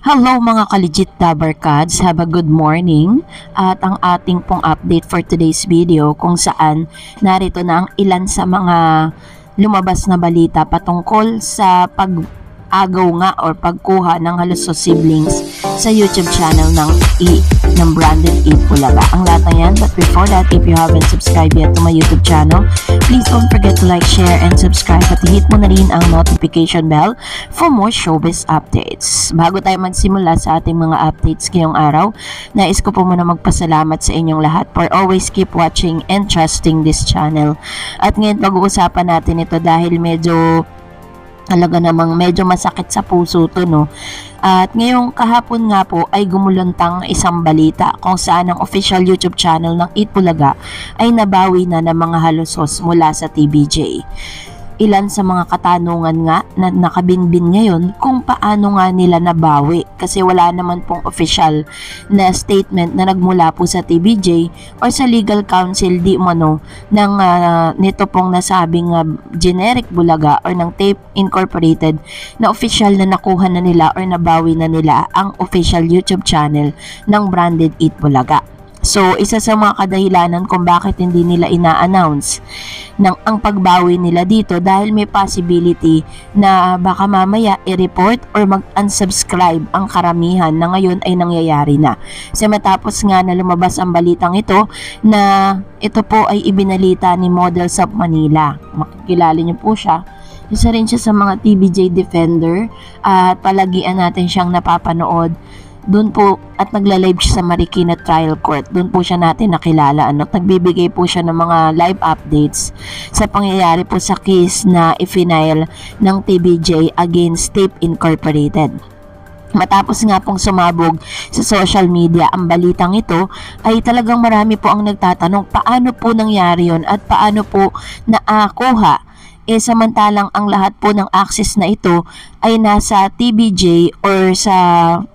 Hello mga ka-legit have a good morning. At ang ating pong update for today's video kung saan narito na ang ilan sa mga lumabas na balita patungkol sa pag agaw nga or pagkuha ng halos siblings sa YouTube channel ng E ng branded E Pulaga. Ang lahat na yan, but before that, if you haven't subscribed yet to my YouTube channel, please don't forget to like, share, and subscribe at hit mo na rin ang notification bell for more showbiz updates. Bago tayo magsimula sa ating mga updates ngayong araw, nais ko po muna magpasalamat sa inyong lahat for always keep watching and trusting this channel. At ngayon pag-uusapan natin ito dahil medyo talaga namang medyo masakit sa puso to no. At ngayong kahapon nga po ay gumulantang isang balita kung saan ang official YouTube channel ng Itbulaga ay nabawi na ng mga halusos mula sa TBJ ilan sa mga katanungan nga na nakabinbin ngayon kung paano nga nila nabawi kasi wala naman pong official na statement na nagmula po sa TBJ or sa legal counsel di umano ng uh, nito pong nasabing uh, generic bulaga or ng tape incorporated na official na nakuha na nila or nabawi na nila ang official YouTube channel ng branded Eat Bulaga. So, isa sa mga kadahilanan kung bakit hindi nila ina-announce ng ang pagbawi nila dito dahil may possibility na baka mamaya i-report or mag-unsubscribe ang karamihan na ngayon ay nangyayari na. Kasi matapos nga na lumabas ang balitang ito na ito po ay ibinalita ni Models of Manila. Makikilala niyo po siya isa rin siya sa mga TBJ Defender at palagian natin siyang napapanood doon po at nagla-live siya sa Marikina Trial Court. Doon po siya natin nakilala. Ano? Nagbibigay po siya ng mga live updates sa pangyayari po sa case na ifinail ng TBJ against Tape Incorporated. Matapos nga pong sumabog sa social media ang balitang ito ay talagang marami po ang nagtatanong paano po nangyari yon at paano po naakuha eh samantalang ang lahat po ng access na ito ay nasa TBJ or sa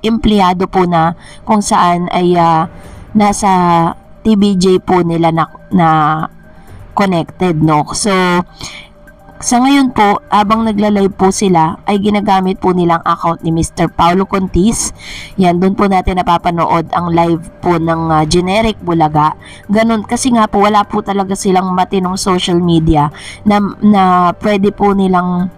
empleyado po na kung saan ay uh, nasa TBJ po nila na, na connected no? So sa ngayon po, abang nagla-live po sila, ay ginagamit po nilang account ni Mr. Paulo Contis. Yan, doon po natin napapanood ang live po ng uh, generic Bulaga. Ganun, kasi nga po, wala po talaga silang matinong social media na, na pwede po nilang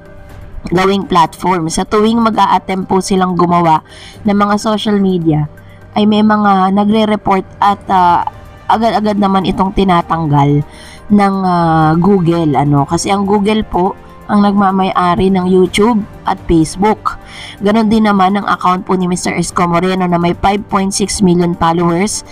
gawing platform. Sa tuwing mag a po silang gumawa ng mga social media, ay may mga nagre-report at uh, agad-agad naman itong tinatanggal ng uh, Google ano kasi ang Google po ang nagmamay-ari ng YouTube at Facebook. Ganon din naman ang account po ni Mr. Esco Moreno na may 5.6 million followers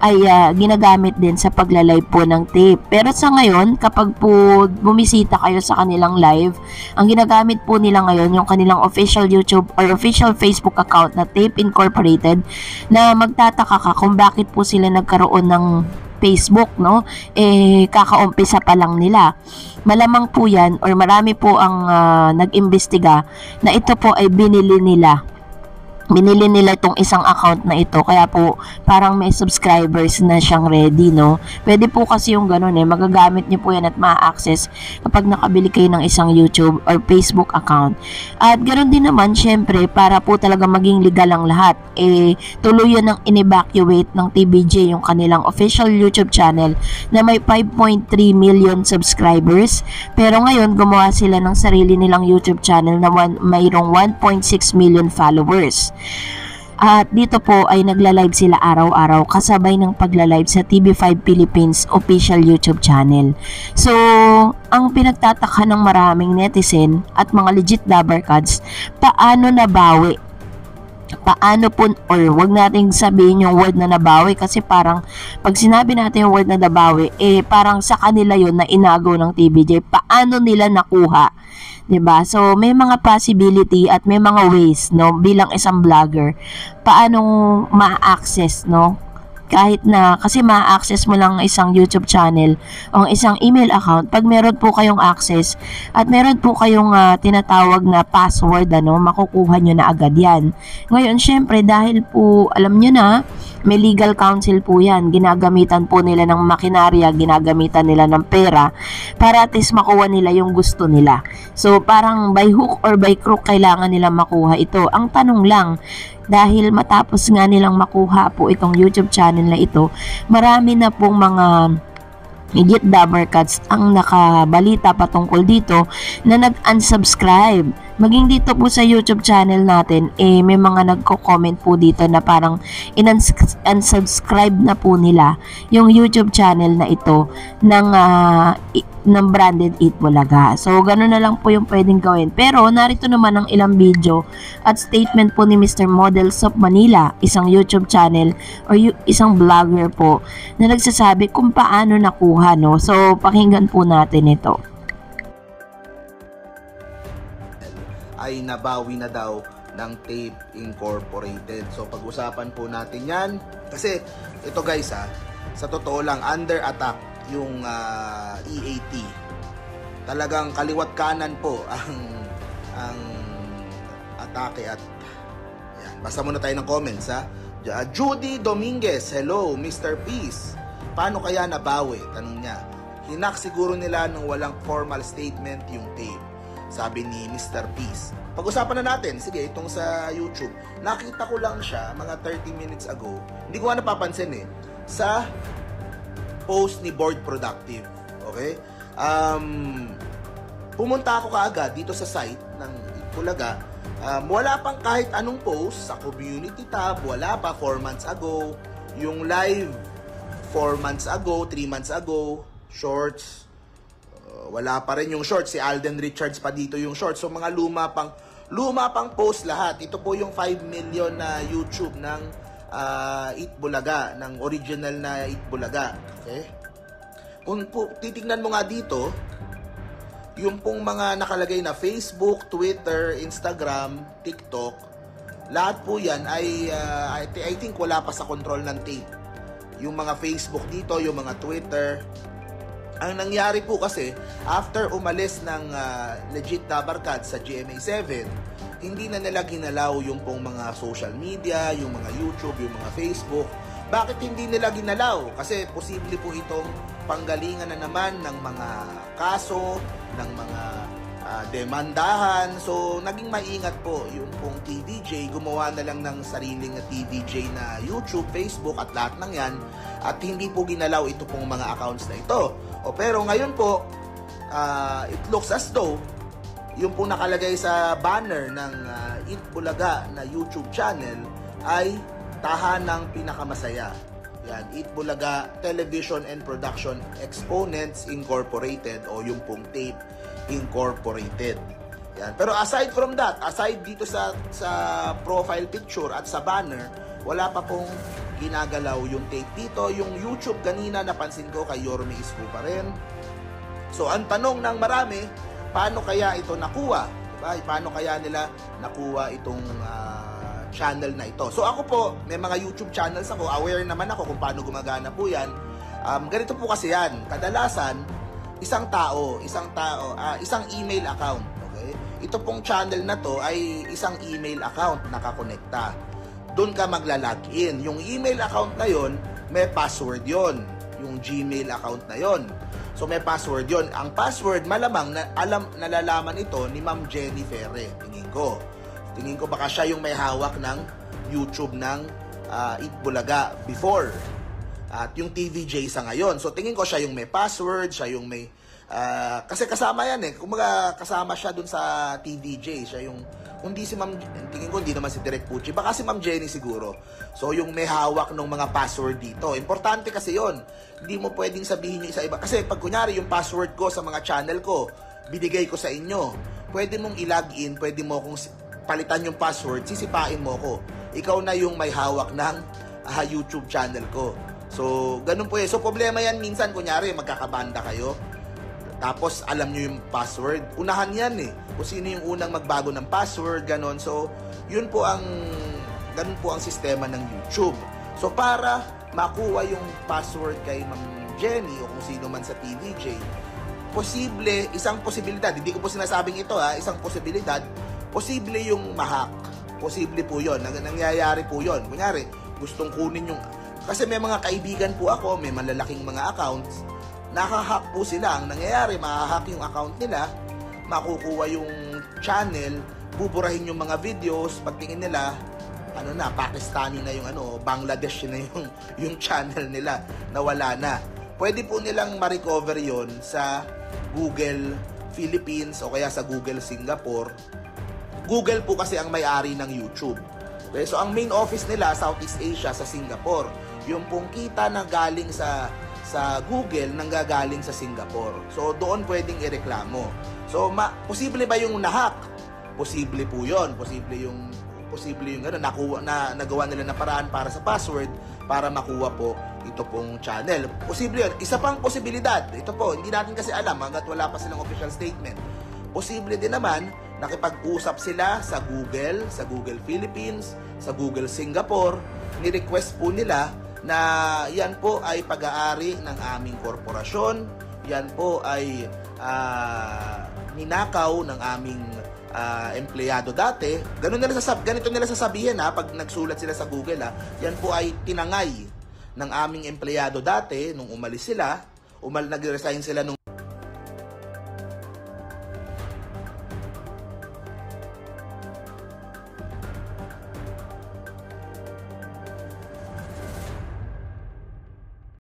ay uh, ginagamit din sa pagla-live po ng tape. Pero sa ngayon, kapag po bumisita kayo sa kanilang live, ang ginagamit po nila ngayon yung kanilang official YouTube or official Facebook account na Tape Incorporated na magtataka ka kung bakit po sila nagkaroon ng Facebook, no? Eh, kakaumpisa pa lang nila. Malamang po yan or marami po ang uh, nag-imbestiga na ito po ay binili nila binili nila itong isang account na ito kaya po parang may subscribers na siyang ready no? Pwede po kasi yung ganun eh. Magagamit niyo po yan at ma-access kapag nakabili kayo ng isang YouTube or Facebook account. At ganoon din naman syempre para po talaga maging legal ang lahat eh tuluyan ng in-evacuate ng TBJ yung kanilang official YouTube channel na may 5.3 million subscribers. Pero ngayon gumawa sila ng sarili nilang YouTube channel na one, mayroong 1.6 million followers at dito po ay nagla-live sila araw-araw kasabay ng pagla-live sa TV5 Philippines official YouTube channel. So, ang pinagtataka ng maraming netizen at mga legit dabarkads, paano nabawi paano po or wag nating sabihin yung word na nabawi kasi parang pag sinabi natin yung word na nabawi eh parang sa kanila yon na inagaw ng TBJ paano nila nakuha? 'di ba? So may mga possibility at may mga ways no bilang isang vlogger paano ma-access no kahit na kasi ma-access mo lang isang YouTube channel o isang email account pag meron po kayong access at meron po kayong uh, tinatawag na password ano makukuha nyo na agad yan. Ngayon syempre dahil po alam nyo na may legal counsel po yan. Ginagamitan po nila ng makinarya ginagamitan nila ng pera para at least makuha nila yung gusto nila. So parang by hook or by crook kailangan nila makuha ito. Ang tanong lang dahil matapos nga nilang makuha po itong YouTube channel na ito, marami na pong mga Idiot Dabber Cats ang nakabalita patungkol dito na nag-unsubscribe. Maging dito po sa YouTube channel natin, eh, may mga nagko-comment po dito na parang in-unsubscribe na po nila yung YouTube channel na ito ng, uh, ng branded Eat Bulaga. So, ganun na lang po yung pwedeng gawin. Pero, narito naman ang ilang video at statement po ni Mr. Models of Manila, isang YouTube channel or isang vlogger po na nagsasabi kung paano nakuha, no? So, pakinggan po natin ito. Ay nabawi na daw ng Tape Incorporated. So pag-usapan po natin 'yan kasi ito guys ha, sa totoo lang under attack yung uh, EAT. Talagang kaliwat kanan po ang ang atake at yan. Basta muna tayo ng comments ha. Judy Dominguez, hello Mr. Peace. Paano kaya nabawi? Tanong niya. Hinak siguro nila nung walang formal statement yung tape sabi ni Mr. Peace. Pag-usapan na natin, sige, itong sa YouTube. Nakita ko lang siya mga 30 minutes ago. Hindi ko nga napapansin eh. Sa post ni Board Productive. Okay? Um, pumunta ako kaagad dito sa site ng Itbulaga. Um, wala pang kahit anong post sa community tab. Wala pa 4 months ago. Yung live 4 months ago, 3 months ago, shorts, wala pa rin yung short. Si Alden Richards pa dito yung short. So mga luma pang luma pang post lahat. Ito po yung 5 million na YouTube ng uh, Eat Bulaga, ng original na Eat Bulaga. Okay? Kung po, titignan mo nga dito, yung pong mga nakalagay na Facebook, Twitter, Instagram, TikTok, lahat po yan ay uh, I, I think wala pa sa control ng tape. Yung mga Facebook dito, yung mga Twitter, ang nangyari po kasi, after umalis ng uh, legit Tabarkad sa GMA7, hindi na nila ginalaw yung pong mga social media, yung mga YouTube, yung mga Facebook. Bakit hindi nila ginalaw? Kasi posible po itong panggalingan na naman ng mga kaso, ng mga uh, demandahan. So, naging maingat po yung pong TVJ. Gumawa na lang ng sariling TVJ na YouTube, Facebook at lahat ng yan. At hindi po ginalaw ito pong mga accounts na ito. O pero ngayon po, uh, it looks as though yung po nakalagay sa banner ng uh, Eat Bulaga na YouTube channel ay tahanang pinakamasaya. Yan, Eat Bulaga Television and Production Exponents Incorporated o yung pong tape Incorporated. Yan. Pero aside from that, aside dito sa sa profile picture at sa banner, wala pa pong ginagalaw yung tape dito. Yung YouTube kanina napansin ko kay Yorme Isko pa rin. So ang tanong ng marami, paano kaya ito nakuha? Diba? Paano kaya nila nakuha itong uh, channel na ito? So ako po, may mga YouTube channels ako, aware naman ako kung paano gumagana po yan. Um, ganito po kasi yan, kadalasan, isang tao, isang tao, uh, isang email account. Okay? Ito pong channel na to ay isang email account nakakonekta doon ka magla-login. Yung email account na yon, may password yon. Yung Gmail account na yon. So may password yon. Ang password malamang na alam nalalaman ito ni Ma'am Jenny Ferre, tingin ko. Tingin ko baka siya yung may hawak ng YouTube ng uh, Itbulaga before. At yung TVJ sa ngayon. So tingin ko siya yung may password, siya yung may Uh, kasi kasama yan eh. Kumaga kasama siya dun sa TVJ. Siya yung, hindi si Ma'am, tingin ko hindi naman si Direk Pucci. Baka si Ma'am Jenny siguro. So yung may hawak ng mga password dito. Importante kasi yon Hindi mo pwedeng sabihin yung isa iba. Kasi pag kunyari yung password ko sa mga channel ko, binigay ko sa inyo. Pwede mong i-login, pwede mo kung palitan yung password, sisipain mo ko. Ikaw na yung may hawak ng uh, YouTube channel ko. So, ganun po eh. So, problema yan minsan, kunyari, magkakabanda kayo tapos alam nyo yung password. Unahan yan eh. Kung sino yung unang magbago ng password, ganon. So, yun po ang, ganun po ang sistema ng YouTube. So, para makuha yung password kay Ma'am Jenny o kung sino man sa TVJ, posible, isang posibilidad, hindi ko po sinasabing ito ha, isang posibilidad, posible yung mahak. Posible po yon Nang, nangyayari po yon Kunyari, gustong kunin yung, kasi may mga kaibigan po ako, may malalaking mga accounts, nakahack po sila. Ang nangyayari, mahahack yung account nila, makukuha yung channel, buburahin yung mga videos, pagtingin nila, ano na, Pakistani na yung ano, Bangladesh na yung, yung channel nila, nawala na. Pwede po nilang ma-recover yon sa Google Philippines o kaya sa Google Singapore. Google po kasi ang may-ari ng YouTube. Okay, so ang main office nila, Southeast Asia, sa Singapore. Yung pong kita na galing sa sa Google nanggagaling sa Singapore. So doon pwedeng ireklamo. So ma posible ba yung nahack? Posible po 'yon. Posible yung posible yung ano, nakuha na nagawa nila ng paraan para sa password para makuha po ito pong channel. Posible yun. Isa pang posibilidad. Ito po, hindi natin kasi alam hanggat wala pa silang official statement. Posible din naman nakipag-usap sila sa Google, sa Google Philippines, sa Google Singapore. Ni-request po nila na yan po ay pag-aari ng aming korporasyon. Yan po ay ah, ninakaw ng aming ah, empleyado dati. Ganun nila sasab ganito nila sasabihin ha pag nagsulat sila sa Google ha. Yan po ay tinangay ng aming empleyado dati nung umalis sila. Umal nag-resign sila nung